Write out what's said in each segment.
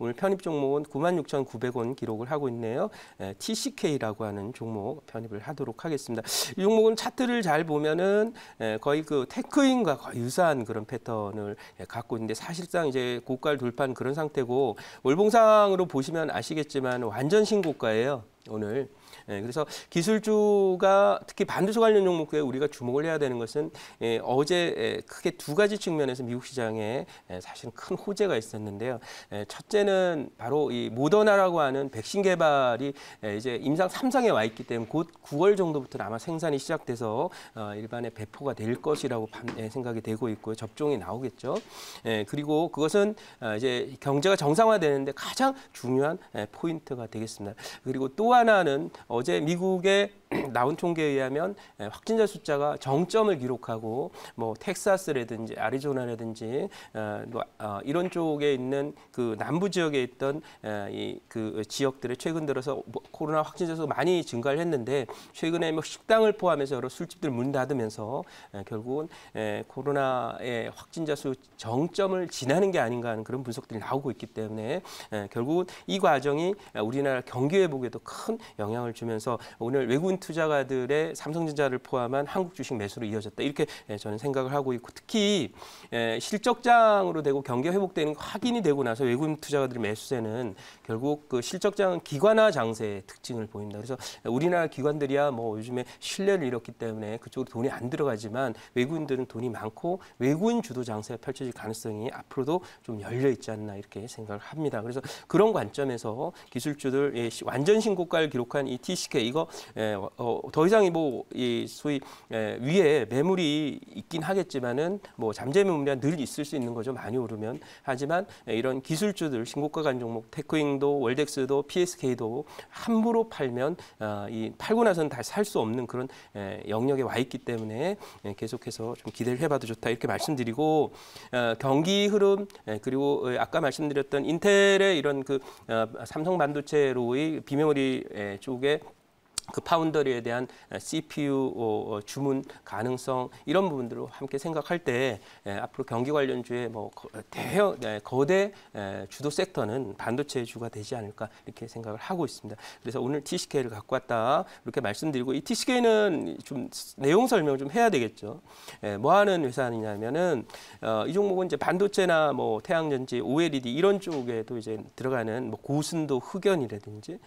오늘 편입 종목은 96,900원 기록을 하고 있네요. TCK라고 하는 종목 편입을 하도록 하겠습니다. 이 종목은 차트를 잘 보면은 거의 그 테크인과 거의 유사한 그런 패턴을 갖고 있는데 사실상 이제 고가를 돌파한 그런 상태고 월봉상으로 보시면 아시겠지만 완전 신고가예요. 오늘. 예, 그래서 기술주가 특히 반도체 관련 종목에 우리가 주목을 해야 되는 것은 예, 어제 예, 크게 두 가지 측면에서 미국 시장에 예, 사실은 큰 호재가 있었는데요. 예, 첫째는 바로 이 모더나라고 하는 백신 개발이 예, 이제 임상 삼상에와 있기 때문에 곧 9월 정도부터 아마 생산이 시작돼서 어, 일반에 배포가 될 것이라고 반, 예, 생각이 되고 있고요. 접종이 나오겠죠. 예, 그리고 그것은 어, 이제 경제가 정상화되는데 가장 중요한 예, 포인트가 되겠습니다. 그리고 또 하나는 어제 미국의 나온 통계에 의하면 확진자 숫자가 정점을 기록하고 뭐 텍사스라든지 아리조나라든지 어, 뭐, 어, 이런 쪽에 있는 그 남부 지역에 있던 이 그 지역들에 최근 들어서 뭐 코로나 확진자 수가 많이 증가를 했는데 최근에 뭐 식당을 포함해서 여러 술집들 문 닫으면서 결국은 코로나의 확진자 수 정점을 지나는 게 아닌가 하는 그런 분석들이 나오고 있기 때문에 결국은 이 과정이 우리나라 경기 회복에도 큰 영향을 주면서 오늘 외국인 투자가들의 삼성전자를 포함한 한국 주식 매수로 이어졌다. 이렇게 예, 저는 생각을 하고 있고 특히 예, 실적장으로 되고 경기 회복되는 확인이 되고 나서 외국인 투자가들의 매수세는 결국 그 실적장은 기관화 장세의 특징을 보입니다. 그래서 우리나라 기관들이야 뭐 요즘에 신뢰를 잃었기 때문에 그쪽으로 돈이 안 들어가지만 외국인들은 돈이 많고 외국인 주도 장세가 펼쳐질 가능성이 앞으로도 좀 열려 있지 않나 이렇게 생각을 합니다. 그래서 그런 관점에서 기술주들 예, 완전 신고가를 기록한 이 TCK 이거 어, 더 이상이 뭐 이 소위 에, 위에 매물이 있긴 하겠지만은 뭐 잠재 매물이 늘 있을 수 있는 거죠. 많이 오르면. 하지만 에, 이런 기술주들 신고가 간 종목 테크잉도 월덱스도 PSK도 함부로 팔면 어, 이 팔고 나서는 다시 살 수 없는 그런 에, 영역에 와 있기 때문에 에, 계속해서 좀 기대를 해봐도 좋다 이렇게 말씀드리고 어, 경기 흐름 에, 그리고 어, 아까 말씀드렸던 인텔의 이런 그 어, 삼성 반도체로의 비메모리 쪽에 그 파운더리에 대한 CPU 어, 어, 주문 가능성 이런 부분들을 함께 생각할 때 앞으로 경기 관련주의 뭐 대형 네, 거대 주도 섹터는 반도체 주가 되지 않을까 이렇게 생각을 하고 있습니다. 그래서 오늘 TCK를 갖고 왔다 이렇게 말씀드리고 이 TCK는 좀 내용 설명을 좀 해야 되겠죠. 뭐 하는 회사냐면은 어, 이 종목은 이제 반도체나 뭐 태양전지, OLED 이런 쪽에도 이제 들어가는 뭐 고순도 흑연이라든지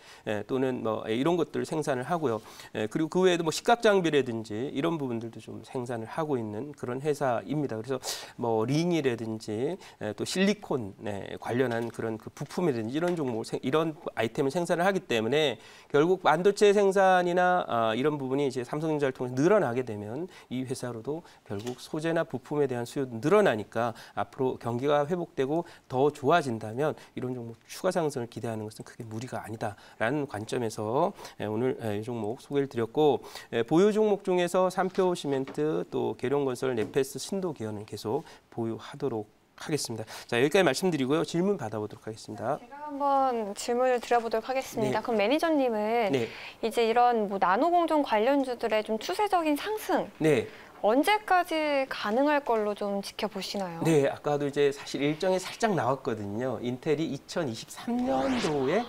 또는 뭐 이런 것들을 생산을 하고요. 예, 그리고 그 외에도 뭐 식각 장비라든지 이런 부분들도 좀 생산을 하고 있는 그런 회사입니다. 그래서 뭐 링이라든지 예, 또 실리콘 네, 관련한 그런 그 부품이라든지 이런 종목 이런 아이템을 생산을 하기 때문에 결국 반도체 생산이나 아, 이런 부분이 이제 삼성전자를 통해서 늘어나게 되면 이 회사로도 결국 소재나 부품에 대한 수요도 늘어나니까 앞으로 경기가 회복되고 더 좋아진다면 이런 종목 추가 상승을 기대하는 것은 크게 무리가 아니다라는 관점에서 예, 오늘 이 종목 소개를 드렸고 예, 보유 종목 중에서 삼표 시멘트 또 계룡건설 네페스 신도기업은 계속 보유하도록 하겠습니다. 자 여기까지 말씀드리고요. 질문 받아보도록 하겠습니다. 제가 한번 질문을 드려보도록 하겠습니다. 네. 그럼 매니저님은 네. 이제 이런 뭐 나노공정 관련주들의 좀 추세적인 상승 네. 언제까지 가능할 걸로 좀 지켜보시나요? 네, 아까도 이제 사실 일정이 살짝 나왔거든요. 인텔이 2023년도에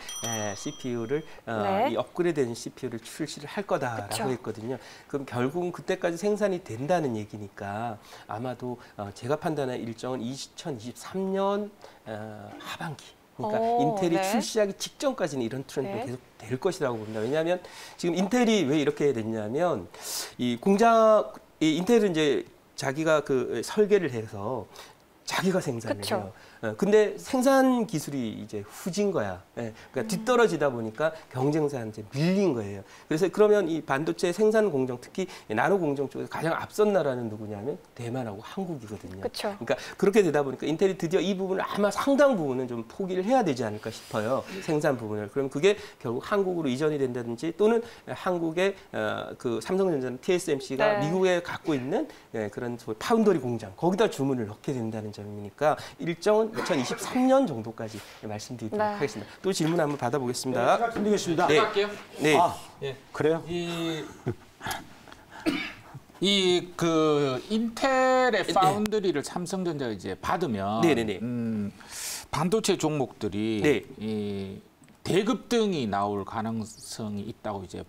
CPU를 어, 네. 이 업그레이드된 CPU를 출시를 할 거다라고 그쵸. 했거든요. 그럼 결국은 그때까지 생산이 된다는 얘기니까 아마도 어, 제가 판단한 일정은 2023년 어, 하반기. 그러니까 오, 인텔이 네. 출시하기 직전까지는 이런 트렌드가 네. 계속 될 것이라고 봅니다. 왜냐하면 지금 인텔이 왜 이렇게 됐냐면 이 공장 이 인텔은 이제 자기가 그 설계를 해서 자기가 생산을 그쵸. 해요. 어, 근데 생산 기술이 이제 후진 거야. 예, 그러니까 음. 뒤떨어지다 보니까 경쟁사한테 밀린 거예요. 그래서 그러면 이 반도체 생산 공정, 특히 나노 공정 쪽에서 가장 앞선 나라는 누구냐면 대만하고 한국이거든요. 그쵸. 그러니까 그렇게 되다 보니까 인텔이 드디어 이 부분을 아마 상당 부분은 좀 포기를 해야 되지 않을까 싶어요. 생산 부분을. 그럼 그게 결국 한국으로 이전이 된다든지 또는 한국의 어, 그 삼성전자는 TSMC가 네. 미국에 갖고 있는 예, 그런 파운더리 공장 거기다 주문을 넣게 된다는 점 이니까 일정은 2023년 정도까지 말씀드리도록 네. 하겠습니다. 또 질문 한번 받아보겠습니다. 네, 드리겠습니다. 네. 할게요. 네. 아, 예. 그래요? 이 이그 인텔의 foundry를 삼성전자가 이제 받으면 네네네. 음, 반도체 종목들이 네. 이 대급 등이 나올 가능성이 있다고 이제 예,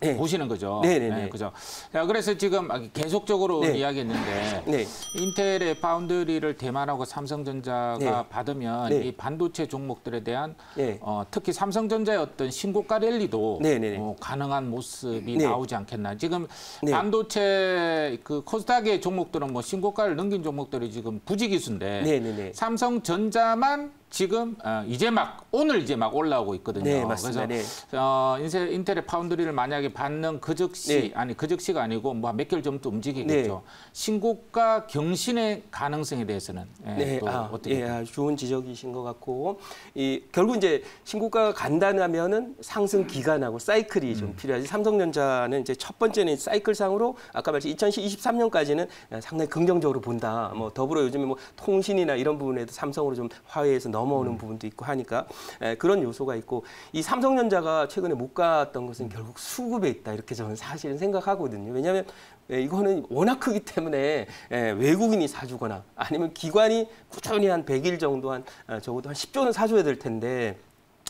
네. 보시는 거죠. 네, 네, 네. 예, 그죠. 자, 그래서 지금 계속적으로 네. 이야기했는데 네. 인텔의 foundry를 대만하고 삼성전자가 네. 받으면 네. 이 반도체 종목들에 대한 네. 어, 특히 삼성전자의 어떤 신고가 랠리도 네, 네, 네. 어, 가능한 모습이 네. 나오지 않겠나. 지금 네. 반도체 그 코스닥의 종목들은 뭐 신고가를 넘긴 종목들이 지금 부지기수인데 네, 네, 네. 삼성전자만 지금 어, 이제 막 오늘 이제 막 올라오고 있거든요. 네, 맞습니다. 그래서 어, 인텔, 인텔의 foundry를 만약에 받는 그 즉시 네. 아니 그 즉시가 아니고 뭐 몇 개월 전부터 움직이겠죠. 신고가 경신의 가능성에 대해서는 예, 네, 또 아, 어떻게 예, 좋은 지적이신 것 같고, 이 결국 이제 신고가가 간다면은 상승 기간하고 사이클이 음. 좀 필요하지. 삼성전자는 이제 첫 번째는 사이클 상으로 아까 말씀 2023년까지는 상당히 긍정적으로 본다. 뭐 더불어 요즘에 뭐 통신이나 이런 부분에도 삼성으로 좀 화해해서 넘 어오는 음. 부분도 있고 하니까 에, 그런 요소가 있고 이 삼성전자가 최근에 못 갔던 것은 결국 수급에 있다 이렇게 저는 사실은 생각하거든요. 왜냐하면 예, 이거는 워낙 크기 때문에 예, 외국인이 사주거나 아니면 기관이 꾸준히 한 100일 정도 한 어, 적어도 한 10조는 사줘야 될 텐데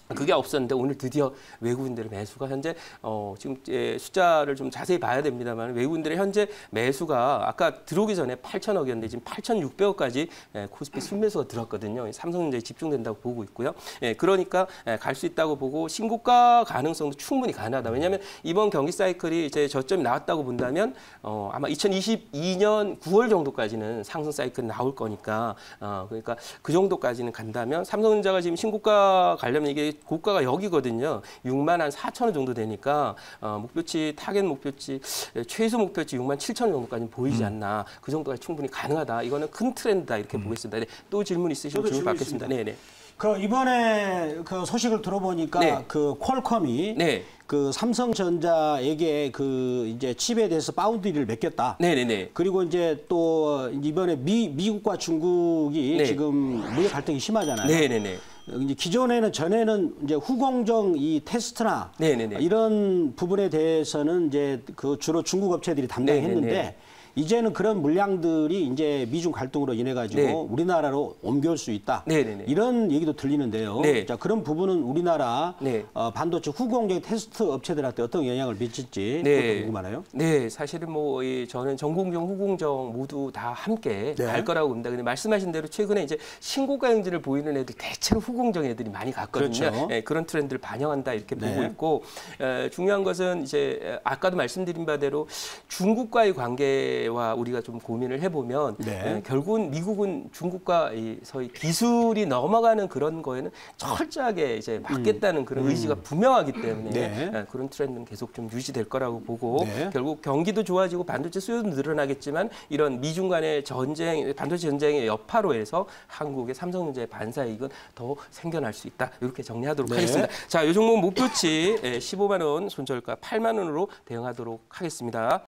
그게 없었는데 오늘 드디어 외국인들의 매수가 현재 어 지금 예, 숫자를 좀 자세히 봐야 됩니다만 외국인들의 현재 매수가 아까 들어오기 전에 8천억이었는데 지금 8,600억까지 예, 코스피 순매수가 들었거든요. 삼성전자에 집중된다고 보고 있고요. 예, 그러니까 갈 수 있다고 보고 신고가 가능성도 충분히 가능하다. 왜냐하면 이번 경기 사이클이 이제 저점이 나왔다고 본다면 어 아마 2022년 9월 정도까지는 상승 사이클이 나올 거니까 어 그러니까 그 정도까지는 간다면 삼성전자가 지금 신고가 가려면 이게 고가가 여기거든요. 6만 한 4천 원 정도 되니까 어, 목표치 타겟 목표치 예, 최소 목표치 6만 7천 원 정도까지 보이지 않나. 그 정도가 충분히 가능하다. 이거는 큰 트렌드다 이렇게 보겠습니다. 네, 또 질문 있으시면 질문 받겠습니다. 네, 네. 그 이번에 그 소식을 들어보니까 네. 그 퀄컴이 네. 그 삼성전자에게 그 이제 칩에 대해서 foundry를 맡겼다. 네, 네, 네. 그리고 이제 또 이번에 미, 미국과 중국이 네. 지금 무역 갈등이 심하잖아요. 네, 네, 네. 이제 기존에는 전에는 이제 후공정 이 테스트나 네네네. 이런 부분에 대해서는 이제 그 주로 중국 업체들이 담당했는데 네네네. 이제는 그런 물량들이 이제 미중 갈등으로 인해 가지고 네. 우리나라로 옮겨올 수 있다. 네네네. 이런 얘기도 들리는데요. 네. 자 그런 부분은 우리나라 네. 어, 반도체 후공정 테스트 업체들한테 어떤 영향을 미칠지 네. 궁금하네요. 네, 사실은 뭐 이 저는 전공정, 후공정 모두 다 함께 네. 갈 거라고 봅니다. 근데 말씀하신 대로 최근에 이제 신고가 행진을 보이는 애들 대체로 후공정 애들이 많이 갔거든요. 그렇죠. 네, 그런 트렌드를 반영한다 이렇게 네. 보고 있고 에, 중요한 것은 이제 에, 아까도 말씀드린 바대로 중국과의 관계 와 우리가 좀 고민을 해보면 네. 에, 결국은 미국은 중국과 이 소위 기술이 넘어가는 그런 거에는 철저하게 이제 막겠다는 그런 의지가 분명하기 때문에 음. 네. 에, 그런 트렌드는 계속 좀 유지될 거라고 보고 네. 결국 경기도 좋아지고 반도체 수요도 늘어나겠지만 이런 미중 간의 전쟁, 반도체 전쟁의 여파로 해서 한국의 삼성전자의 반사 이익은 더 생겨날 수 있다. 이렇게 정리하도록 네. 하겠습니다. 자, 이 종목 목표치 예, 15만 원, 손절가 8만 원으로 대응하도록 하겠습니다.